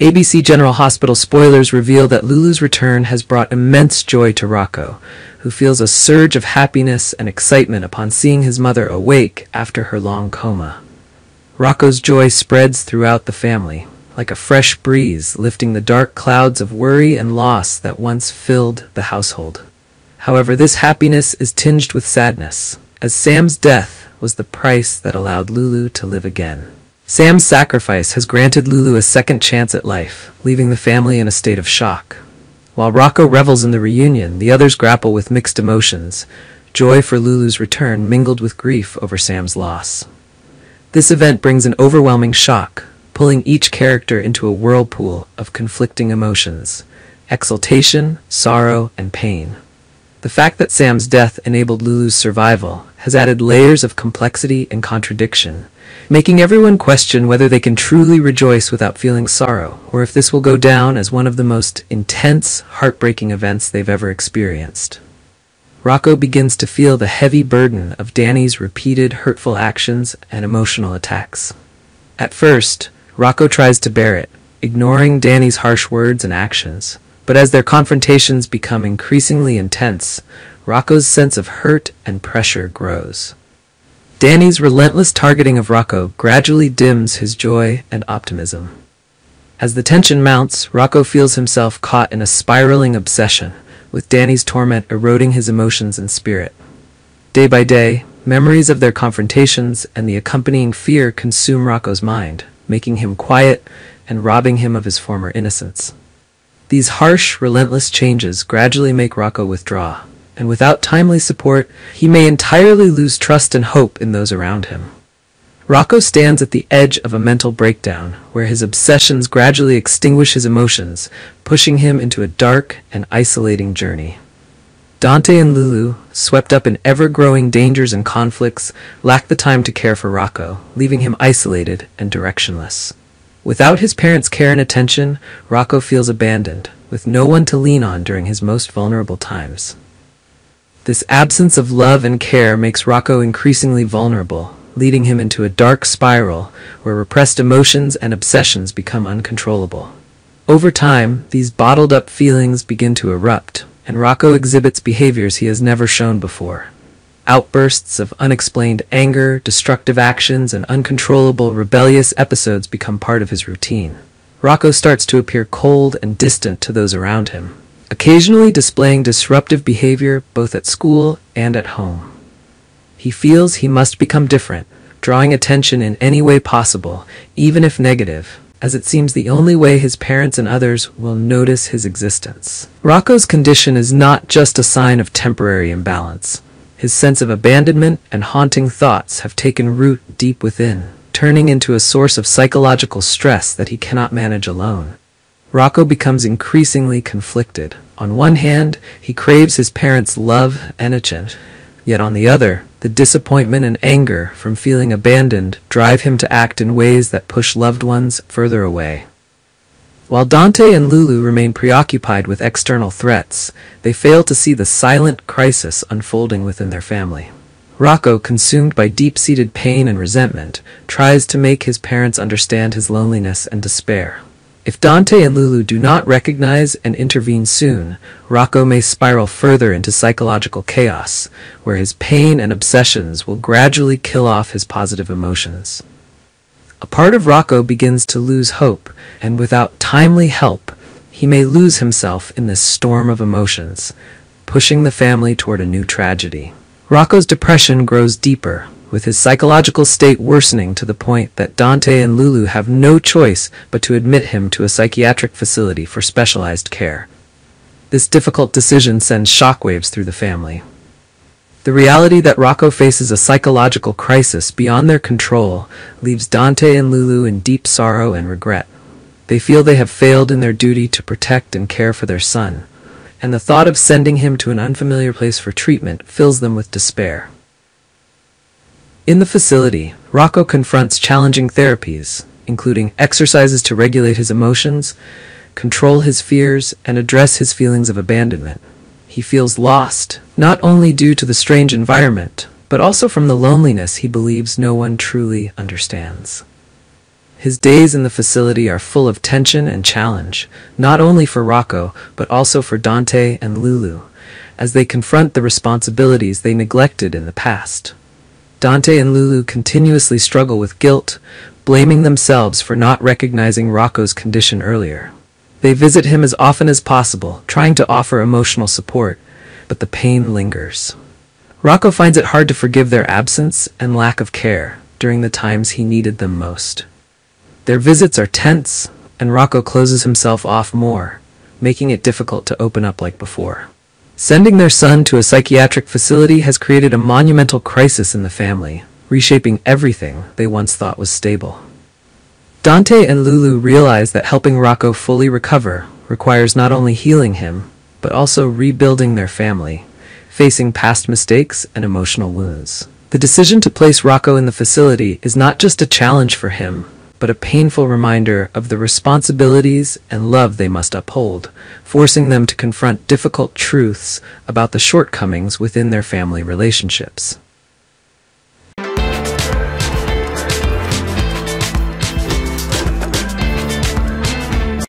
ABC General Hospital spoilers reveal that Lulu's return has brought immense joy to Rocco, who feels a surge of happiness and excitement upon seeing his mother awake after her long coma. Rocco's joy spreads throughout the family, like a fresh breeze lifting the dark clouds of worry and loss that once filled the household. However, this happiness is tinged with sadness, as Sam's death was the price that allowed Lulu to live again. Sam's sacrifice has granted Lulu a second chance at life, leaving the family in a state of shock. While Rocco revels in the reunion, the others grapple with mixed emotions, joy for Lulu's return mingled with grief over Sam's loss. This event brings an overwhelming shock, pulling each character into a whirlpool of conflicting emotions exultation, sorrow, and pain. The fact that Sam's death enabled Lulu's survival has added layers of complexity and contradiction, making everyone question whether they can truly rejoice without feeling sorrow, or if this will go down as one of the most intense, heartbreaking events they've ever experienced. Rocco begins to feel the heavy burden of Danny's repeated hurtful actions and emotional attacks. At first, Rocco tries to bear it, ignoring Danny's harsh words and actions. But as their confrontations become increasingly intense, Rocco's sense of hurt and pressure grows. Danny's relentless targeting of Rocco gradually dims his joy and optimism. As the tension mounts, Rocco feels himself caught in a spiraling obsession, with Danny's torment eroding his emotions and spirit. Day by day, memories of their confrontations and the accompanying fear consume Rocco's mind, making him quiet and robbing him of his former innocence. These harsh, relentless changes gradually make Rocco withdraw, and without timely support, he may entirely lose trust and hope in those around him. Rocco stands at the edge of a mental breakdown, where his obsessions gradually extinguish his emotions, pushing him into a dark and isolating journey. Dante and Lulu, swept up in ever-growing dangers and conflicts, lack the time to care for Rocco, leaving him isolated and directionless. Without his parents' care and attention, Rocco feels abandoned, with no one to lean on during his most vulnerable times. This absence of love and care makes Rocco increasingly vulnerable, leading him into a dark spiral where repressed emotions and obsessions become uncontrollable. Over time, these bottled up feelings begin to erupt, and Rocco exhibits behaviors he has never shown before. Outbursts of unexplained anger, destructive actions, and uncontrollable rebellious episodes become part of his routine. Rocco starts to appear cold and distant to those around him, occasionally displaying disruptive behavior both at school and at home. He feels he must become different, drawing attention in any way possible, even if negative, as it seems the only way his parents and others will notice his existence. Rocco's condition is not just a sign of temporary imbalance. His sense of abandonment and haunting thoughts have taken root deep within, turning into a source of psychological stress that he cannot manage alone. Rocco becomes increasingly conflicted. On one hand, he craves his parents' love and attention, yet on the other, the disappointment and anger from feeling abandoned drive him to act in ways that push loved ones further away. While Dante and Lulu remain preoccupied with external threats, they fail to see the silent crisis unfolding within their family. Rocco, consumed by deep-seated pain and resentment, tries to make his parents understand his loneliness and despair. If Dante and Lulu do not recognize and intervene soon, Rocco may spiral further into psychological chaos, where his pain and obsessions will gradually kill off his positive emotions. A part of Rocco begins to lose hope, and without timely help, he may lose himself in this storm of emotions, pushing the family toward a new tragedy. Rocco's depression grows deeper, with his psychological state worsening to the point that Dante and Lulu have no choice but to admit him to a psychiatric facility for specialized care. This difficult decision sends shockwaves through the family. The reality that Rocco faces a psychological crisis beyond their control leaves Dante and Lulu in deep sorrow and regret. They feel they have failed in their duty to protect and care for their son, and the thought of sending him to an unfamiliar place for treatment fills them with despair. In the facility, Rocco confronts challenging therapies, including exercises to regulate his emotions, control his fears, and address his feelings of abandonment. He feels lost, not only due to the strange environment, but also from the loneliness he believes no one truly understands. His days in the facility are full of tension and challenge, not only for Rocco, but also for Dante and Lulu, as they confront the responsibilities they neglected in the past. Dante and Lulu continuously struggle with guilt, blaming themselves for not recognizing Rocco's condition earlier. They visit him as often as possible, trying to offer emotional support, but the pain lingers. Rocco finds it hard to forgive their absence and lack of care during the times he needed them most. Their visits are tense, and Rocco closes himself off more, making it difficult to open up like before. Sending their son to a psychiatric facility has created a monumental crisis in the family, reshaping everything they once thought was stable. Dante and Lulu realize that helping Rocco fully recover requires not only healing him, but also rebuilding their family, facing past mistakes and emotional wounds. The decision to place Rocco in the facility is not just a challenge for him, but a painful reminder of the responsibilities and love they must uphold, forcing them to confront difficult truths about the shortcomings within their family relationships.